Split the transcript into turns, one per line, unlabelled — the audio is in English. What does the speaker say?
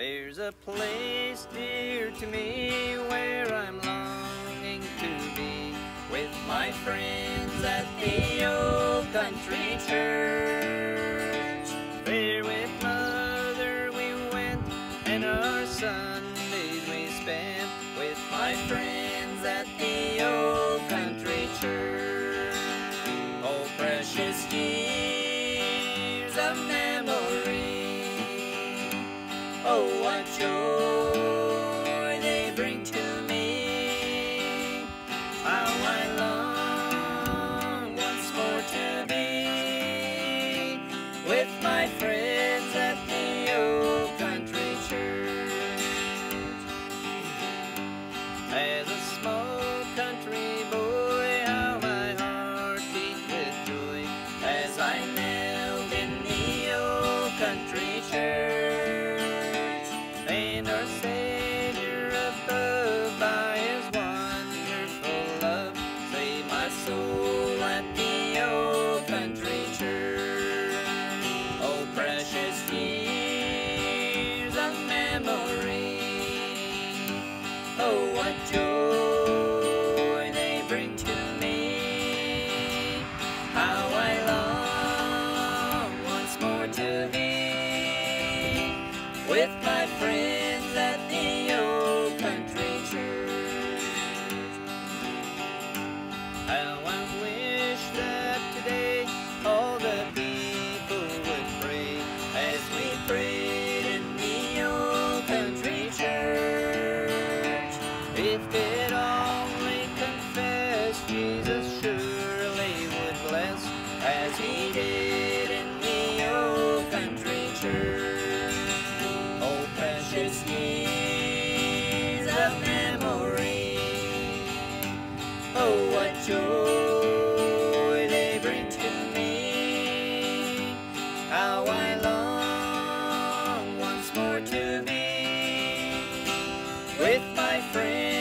There's a place dear to me where I'm longing to be with my friends at the old country church. There with mother we went and our Sundays we spent with my friends at the old country church. Oh, precious years of memory. Oh, what joy they bring to me. How I long once more to be with my friends at the old country church. As a small country boy, how my heart beat with joy as I knelt in the old country memory. Oh, what joy they bring to me. How I long once more to be with my friends at If they'd only confess, Jesus surely would bless as he did in the old country church. Oh, precious years of memory. Oh, what joy they bring to me. How I long once more to be. With my friends.